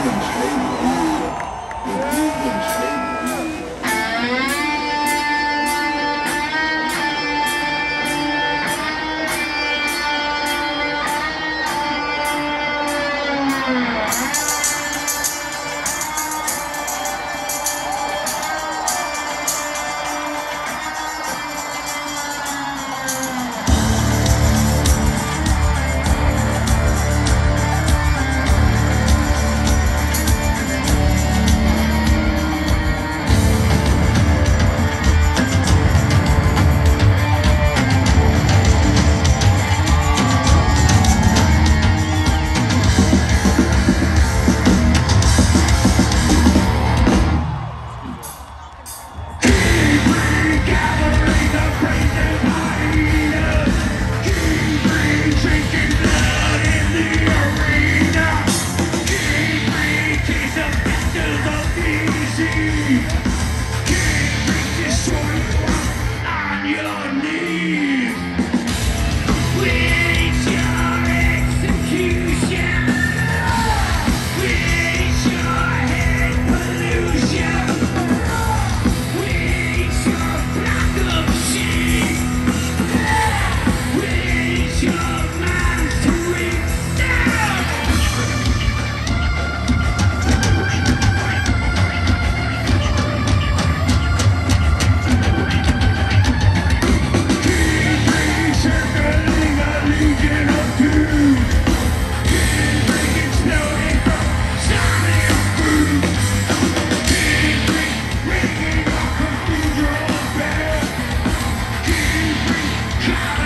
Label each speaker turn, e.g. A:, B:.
A: Amém.
B: Yeah.